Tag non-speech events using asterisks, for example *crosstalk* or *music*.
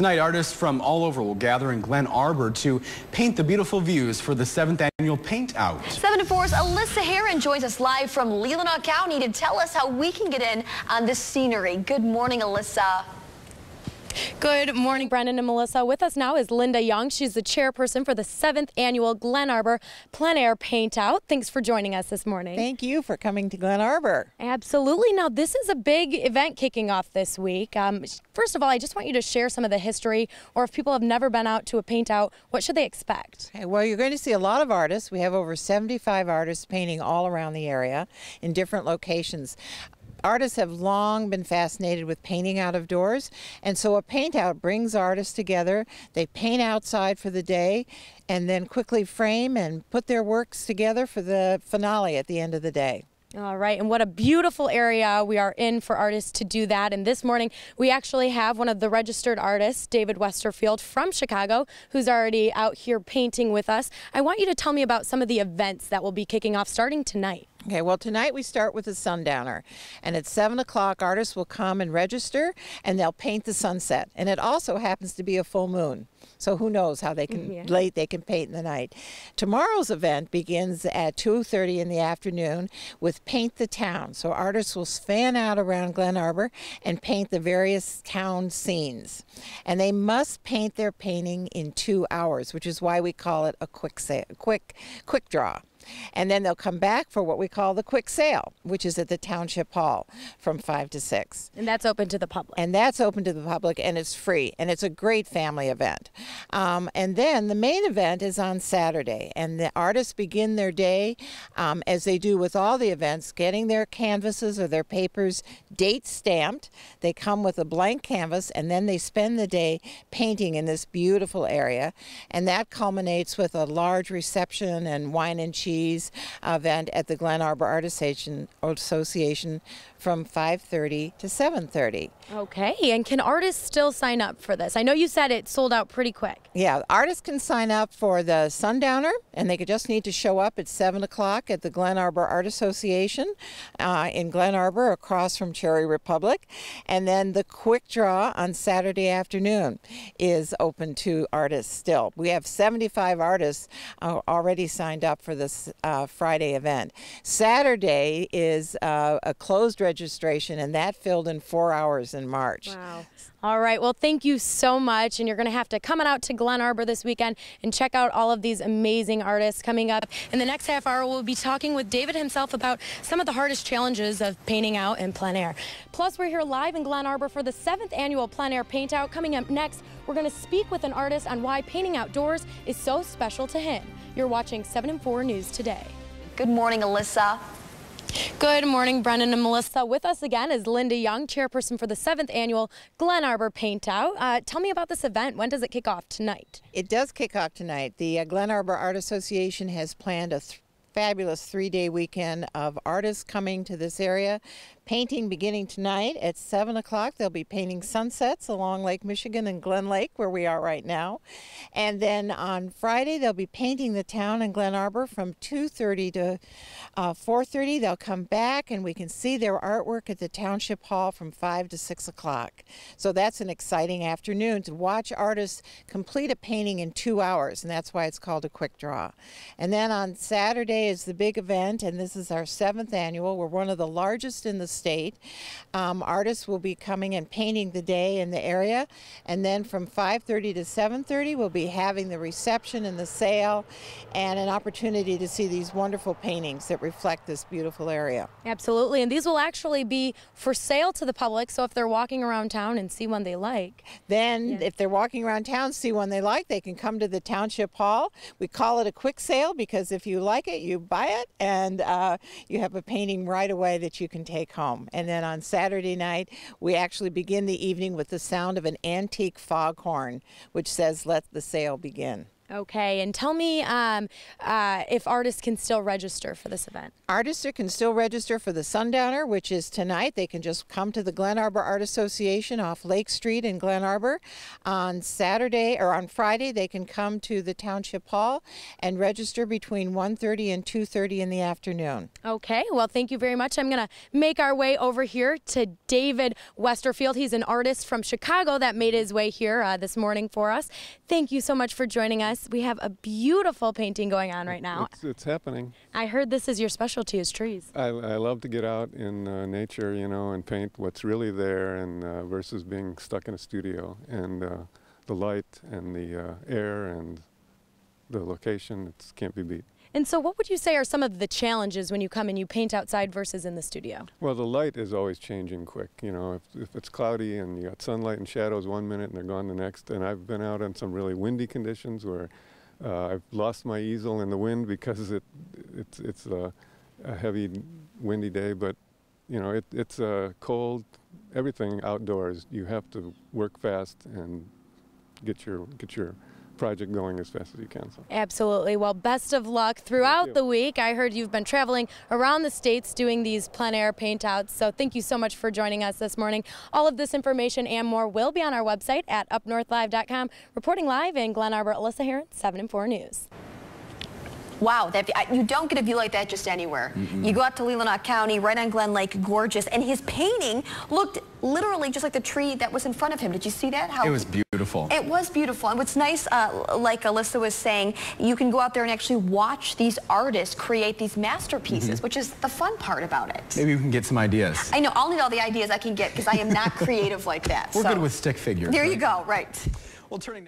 Tonight, artists from all over will gather in Glen Arbor to paint the beautiful views for the seventh annual Paint Out. 7 to 4's Alyssa Heron joins us live from Leelanau County to tell us how we can get in on this scenery. Good morning, Alyssa. Good morning, Brendan and Melissa. With us now is Linda Young. She's the chairperson for the seventh annual Glen Arbor Plein Air Paint Out. Thanks for joining us this morning. Thank you for coming to Glen Arbor. Absolutely. Now, this is a big event kicking off this week. Um, first of all, I just want you to share some of the history, or if people have never been out to a paint out, what should they expect? Okay, well, you're going to see a lot of artists. We have over 75 artists painting all around the area in different locations artists have long been fascinated with painting out of doors, and so a paint out brings artists together. They paint outside for the day and then quickly frame and put their works together for the finale at the end of the day. All right, and what a beautiful area we are in for artists to do that. And this morning, we actually have one of the registered artists, David Westerfield from Chicago, who's already out here painting with us. I want you to tell me about some of the events that will be kicking off starting tonight. Okay, well, tonight we start with the sundowner. And at 7 o'clock, artists will come and register and they'll paint the sunset. And it also happens to be a full moon. So who knows how they can yeah. late they can paint in the night. Tomorrow's event begins at 2:30 in the afternoon with Paint the Town. So artists will fan out around Glen Arbor and paint the various town scenes. And they must paint their painting in 2 hours, which is why we call it a quick say, quick quick draw. And then they'll come back for what we call the quick sale, which is at the Township Hall from 5 to 6. And that's open to the public. And that's open to the public and it's free. And it's a great family event. Um, and then the main event is on Saturday. And the artists begin their day, um, as they do with all the events, getting their canvases or their papers date stamped. They come with a blank canvas and then they spend the day painting in this beautiful area. And that culminates with a large reception and wine and cheese event at the Glen Arbor Art Association from 5:30 to 7:30. Okay, and can artists still sign up for this? I know you said it sold out pretty quick. Yeah, artists can sign up for the Sundowner, and they could just need to show up at 7 o'clock at the Glen Arbor Art Association uh, in Glen Arbor, across from Cherry Republic, and then the quick draw on Saturday afternoon is open to artists. Still, we have 75 artists uh, already signed up for this uh, Friday event. Saturday is uh, a closed registration, and that filled in four hours in March. Wow. All right. Well, thank you so much. And you're going to have to come out to Glen Arbor this weekend and check out all of these amazing artists coming up. In the next half hour, we'll be talking with David himself about some of the hardest challenges of painting out in plein air. Plus, we're here live in Glen Arbor for the seventh annual plein air paint out. Coming up next, we're going to speak with an artist on why painting outdoors is so special to him. You're watching 7 and 4 News today. Good morning, Alyssa. Good morning, Brendan and Melissa. With us again is Linda Young, chairperson for the seventh annual Glen Arbor Paint Out. Uh, tell me about this event. When does it kick off tonight? It does kick off tonight. The uh, Glen Arbor Art Association has planned a fabulous three-day weekend of artists coming to this area painting beginning tonight at 7 o'clock. They'll be painting sunsets along Lake Michigan and Glen Lake, where we are right now. And then on Friday, they'll be painting the town in Glen Arbor from 2.30 to uh, 4.30. They'll come back and we can see their artwork at the Township Hall from 5 to 6 o'clock. So that's an exciting afternoon to watch artists complete a painting in two hours, and that's why it's called a quick draw. And then on Saturday is the big event, and this is our seventh annual. We're one of the largest in the state. Um, artists will be coming and painting the day in the area, and then from 5:30 to 7:30, we'll be having the reception and the sale, and an opportunity to see these wonderful paintings that reflect this beautiful area. Absolutely, and these will actually be for sale to the public. So if they're walking around town and see one they like, then yeah. if they're walking around town, see one they like, they can come to the township hall. We call it a quick sale because if you like it, you buy it, and uh, you have a painting right away that you can take home home. And then on Saturday night, we actually begin the evening with the sound of an antique foghorn, which says, Let the sale begin. Okay, and tell me um, uh, if artists can still register for this event. Artists can still register for the Sundowner, which is tonight. They can just come to the Glen Arbor Art Association off Lake Street in Glen Arbor. On Saturday or on Friday, they can come to the Township Hall and register between 1:30 and 2:30 in the afternoon. Okay, well, thank you very much. I'm going to make our way over here to David Westerfield. He's an artist from Chicago that made his way here uh, this morning for us. Thank you so much for joining us. We have a beautiful painting going on right now. It's, it's happening. I heard this is your specialty is trees. I, I love to get out in uh, nature, you know, and paint what's really there, and uh, versus being stuck in a studio. And uh, the light and the uh, air and the location, it can't be beat. And so, what would you say are some of the challenges when you come and you paint outside versus in the studio? Well, the light is always changing quick. You know, if, if it's cloudy and you got sunlight and shadows one minute and they're gone the next. And I've been out in some really windy conditions where uh, I've lost my easel in the wind because it it's it's a, a heavy, windy day. But you know, it, it's uh, cold. Everything outdoors. You have to work fast and get your get your project going as fast as you can. So. Absolutely. Well, best of luck throughout the week. I heard you've been traveling around the states doing these plein air paint outs. So thank you so much for joining us this morning. All of this information and more will be on our website at upnorthlive.com. Reporting live in Glen Arbor, Alyssa Heron, 7 and 4 News. Wow, that, you don't get a view like that just anywhere. You go out to Leelanau County, right on Glen Lake, gorgeous. And his painting looked literally just like the tree that was in front of him. Did you see that? How It was beautiful. It was beautiful. And what's nice, uh, like Alyssa was saying, you can go out there and actually watch these artists create these masterpieces, which is the fun part about it. Maybe we can get some ideas. I know, I'll need all the ideas I can get because I am not *laughs* creative like that. We're so. good with stick figures. There you go, right. Well, turning